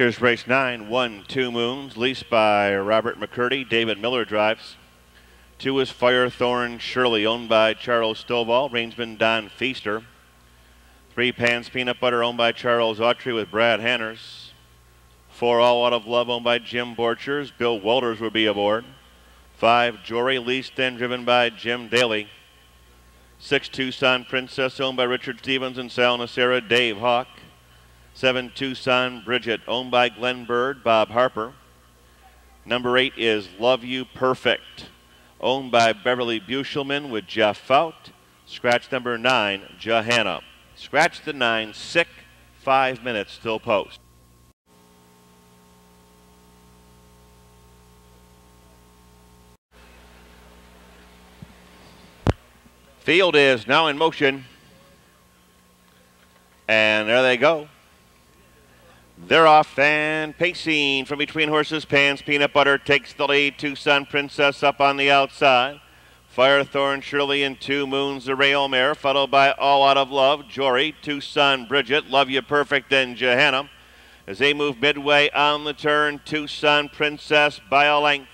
Here's race nine, one, two moons, leased by Robert McCurdy. David Miller drives. Two is Firethorn Shirley, owned by Charles Stovall, reinsman Don Feaster. Three Pans Peanut Butter, owned by Charles Autry with Brad Hanners. Four All Out of Love, owned by Jim Borchers. Bill Walters will be aboard. Five Jory, leased and driven by Jim Daly. Six Tucson Princess, owned by Richard Stevens and Sal Nacera, Dave Hawk. Seven, Tucson Bridget, owned by Glenn Bird, Bob Harper. Number eight is Love You Perfect, owned by Beverly Buchelman with Jeff Fout. Scratch number nine, Johanna. Scratch the nine, sick, five minutes till post. Field is now in motion. And there they go. They're off and pacing from between horses. Pans Peanut Butter takes the lead. Tucson Princess up on the outside. Firethorn Shirley and Two Moons the rail mare, followed by All Out of Love, Jory, Tucson Bridget, Love You Perfect, and Johanna. As they move midway on the turn, Tucson Princess by a length.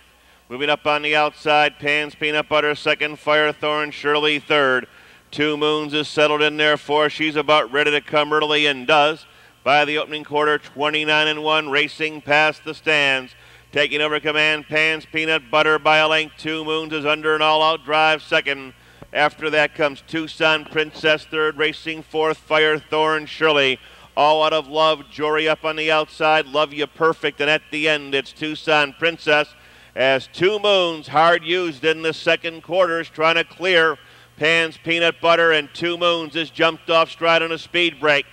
Moving up on the outside, Pans Peanut Butter second, Firethorn Shirley third. Two Moons is settled in there four. She's about ready to come early and does by the opening quarter, 29 and 1, racing past the stands. Taking over command, Pans Peanut Butter by a length. Two Moons is under an all out drive second. After that comes Tucson Princess third, racing fourth, Firethorn Shirley. All out of love, Jory up on the outside, Love You Perfect, and at the end it's Tucson Princess as Two Moons, hard used in the second quarter, is trying to clear Pans Peanut Butter, and Two Moons has jumped off stride on a speed break.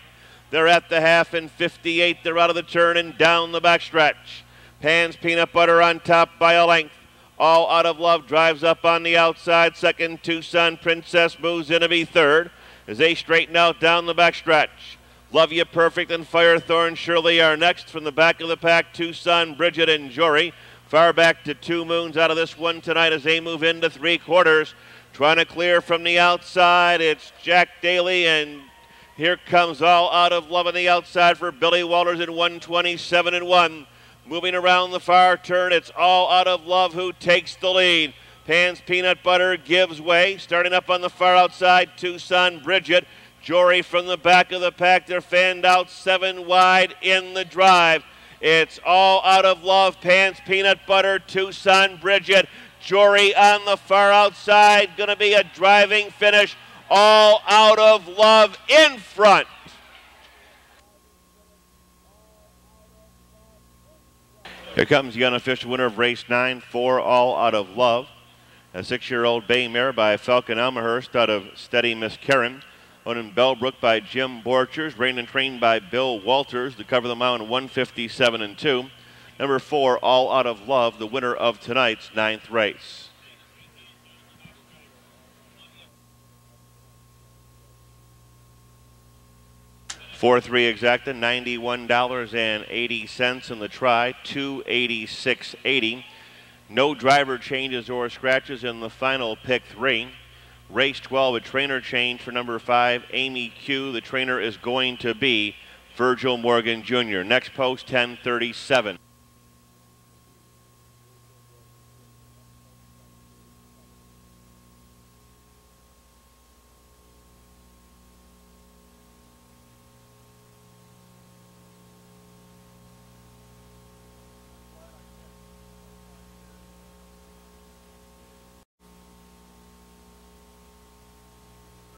They're at the half and 58. They're out of the turn and down the backstretch. Pans Peanut Butter on top by a length. All out of love drives up on the outside. Second, Tucson Princess moves in to be third as they straighten out down the backstretch. Love You Perfect and Firethorn Shirley are next from the back of the pack. Tucson, Bridget, and Jory. Far back to two moons out of this one tonight as they move into three quarters. Trying to clear from the outside. It's Jack Daly and here comes all out of love on the outside for Billy Walters in 127 and 1. Moving around the far turn, it's all out of love who takes the lead. Pan's Peanut Butter gives way. Starting up on the far outside, Tucson Bridget. Jory from the back of the pack. They're fanned out seven wide in the drive. It's all out of love. Pan's Peanut Butter, Tucson Bridget. Jory on the far outside. Going to be a driving finish all out of love in front. Here comes the unofficial winner of race nine, four all out of love. A six-year-old bay mare by Falcon Almahurst out of Steady Miss Karen. Owned in Bellbrook by Jim Borchers. Reined and trained by Bill Walters to cover the mountain 157 and 2. Number four, All Out of Love, the winner of tonight's ninth race. 4-3 exacta, $91.80 in the try, 286.80. No driver changes or scratches in the final pick three. Race 12, a trainer change for number five, Amy Q. The trainer is going to be Virgil Morgan Jr. Next post, 1037.